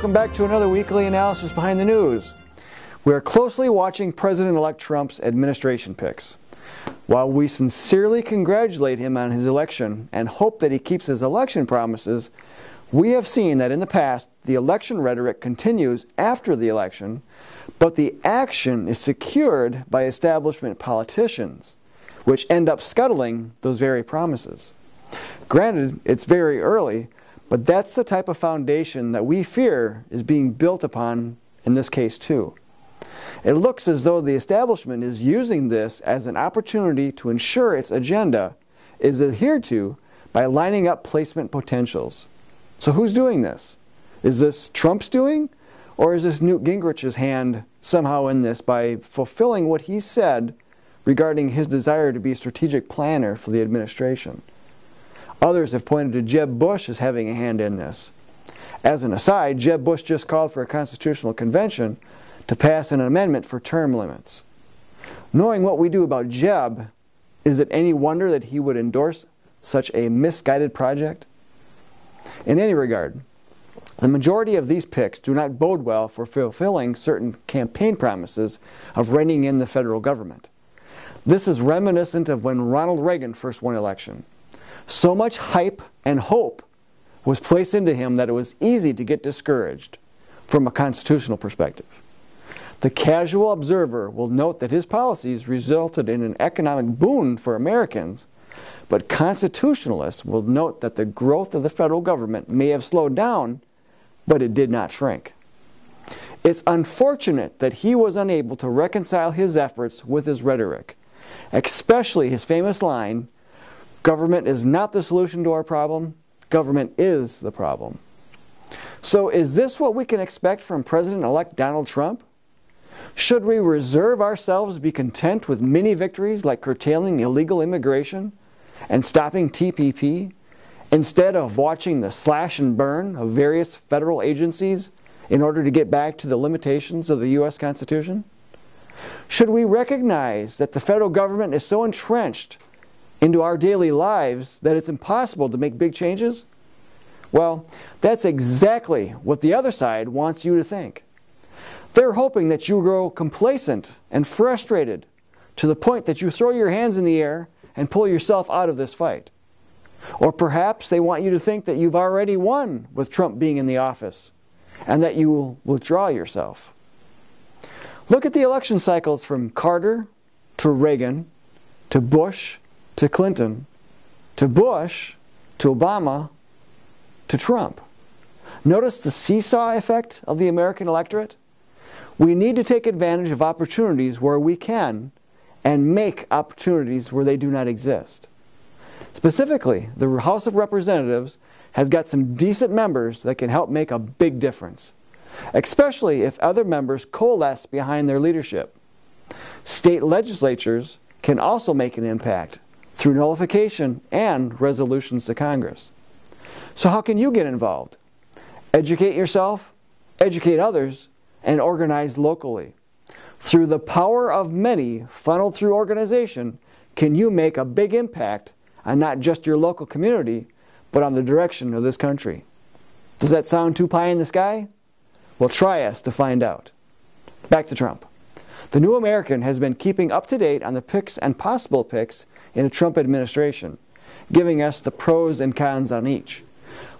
welcome back to another weekly analysis behind the news. We are closely watching President elect Trump's administration picks. While we sincerely congratulate him on his election and hope that he keeps his election promises, we have seen that in the past the election rhetoric continues after the election, but the action is secured by establishment politicians, which end up scuttling those very promises. Granted, it's very early, but that's the type of foundation that we fear is being built upon in this case, too. It looks as though the establishment is using this as an opportunity to ensure its agenda is adhered to by lining up placement potentials. So, who's doing this? Is this Trump's doing? Or is this Newt Gingrich's hand somehow in this by fulfilling what he said regarding his desire to be a strategic planner for the administration? Others have pointed to Jeb Bush as having a hand in this. As an aside, Jeb Bush just called for a constitutional convention to pass an amendment for term limits. Knowing what we do about Jeb, is it any wonder that he would endorse such a misguided project? In any regard, the majority of these picks do not bode well for fulfilling certain campaign promises of reining in the federal government. This is reminiscent of when Ronald Reagan first won election. So much hype and hope was placed into him that it was easy to get discouraged from a constitutional perspective. The casual observer will note that his policies resulted in an economic boon for Americans, but constitutionalists will note that the growth of the federal government may have slowed down, but it did not shrink. It's unfortunate that he was unable to reconcile his efforts with his rhetoric, especially his famous line Government is not the solution to our problem, government is the problem. So, is this what we can expect from President elect Donald Trump? Should we reserve ourselves to be content with mini victories like curtailing illegal immigration and stopping TPP instead of watching the slash and burn of various federal agencies in order to get back to the limitations of the U.S. Constitution? Should we recognize that the federal government is so entrenched into our daily lives that it's impossible to make big changes? Well, that's exactly what the other side wants you to think. They're hoping that you grow complacent and frustrated to the point that you throw your hands in the air and pull yourself out of this fight. Or perhaps they want you to think that you've already won with Trump being in the office and that you will withdraw yourself. Look at the election cycles from Carter to Reagan to Bush to Clinton, to Bush, to Obama, to Trump. Notice the seesaw effect of the American electorate? We need to take advantage of opportunities where we can and make opportunities where they do not exist. Specifically, the House of Representatives has got some decent members that can help make a big difference, especially if other members coalesce behind their leadership. State legislatures can also make an impact through nullification and resolutions to Congress. So, how can you get involved? Educate yourself, educate others, and organize locally. Through the power of many funneled through organization, can you make a big impact on not just your local community, but on the direction of this country? Does that sound too pie in the sky? Well, try us to find out. Back to Trump. The New American has been keeping up to date on the picks and possible picks in a Trump administration, giving us the pros and cons on each.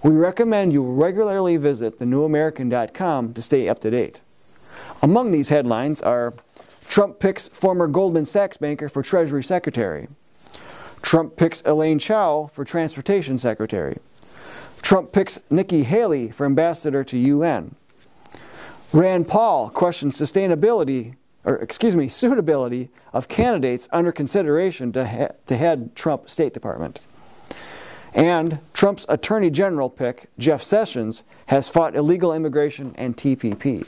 We recommend you regularly visit thenewamerican.com to stay up to date. Among these headlines are Trump picks former Goldman Sachs banker for Treasury Secretary. Trump picks Elaine Chao for Transportation Secretary. Trump picks Nikki Haley for Ambassador to UN. Rand Paul questions sustainability or excuse me, suitability of candidates under consideration to, to head Trump State Department. And Trump's Attorney General pick, Jeff Sessions, has fought illegal immigration and TPP.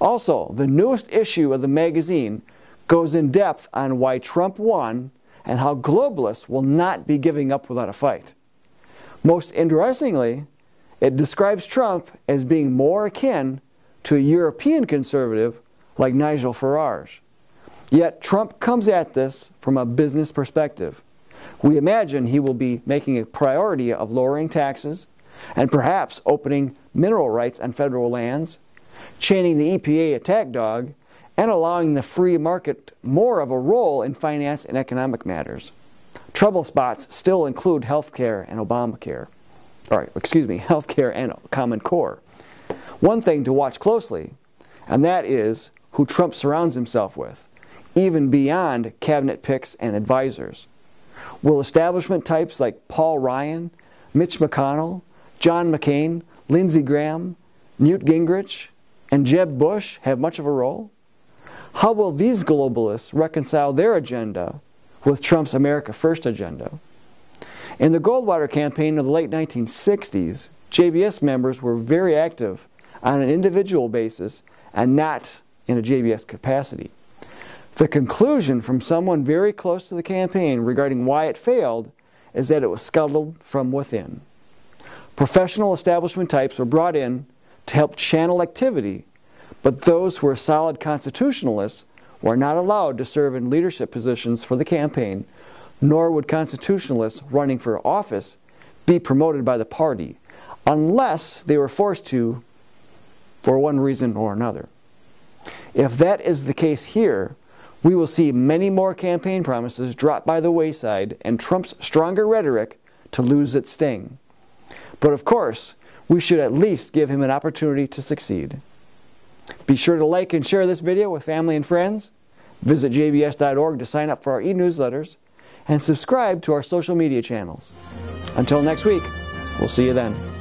Also, the newest issue of the magazine goes in depth on why Trump won and how globalists will not be giving up without a fight. Most interestingly, it describes Trump as being more akin to a European conservative like Nigel Farage. Yet Trump comes at this from a business perspective. We imagine he will be making a priority of lowering taxes, and perhaps opening mineral rights on federal lands, chaining the EPA attack dog, and allowing the free market more of a role in finance and economic matters. Trouble spots still include healthcare and Obamacare. Or, excuse me, healthcare and Common Core. One thing to watch closely, and that is who Trump surrounds himself with, even beyond cabinet picks and advisors. Will establishment types like Paul Ryan, Mitch McConnell, John McCain, Lindsey Graham, Newt Gingrich, and Jeb Bush have much of a role? How will these globalists reconcile their agenda with Trump's America First agenda? In the Goldwater campaign of the late 1960s, JBS members were very active on an individual basis and not in a JBS capacity. The conclusion from someone very close to the campaign regarding why it failed is that it was scuttled from within. Professional establishment types were brought in to help channel activity, but those who were solid constitutionalists were not allowed to serve in leadership positions for the campaign, nor would constitutionalists running for office be promoted by the party unless they were forced to for one reason or another. If that is the case here, we will see many more campaign promises drop by the wayside and Trump's stronger rhetoric to lose its sting. But of course, we should at least give him an opportunity to succeed. Be sure to like and share this video with family and friends. Visit jbs.org to sign up for our e-newsletters and subscribe to our social media channels. Until next week, we'll see you then.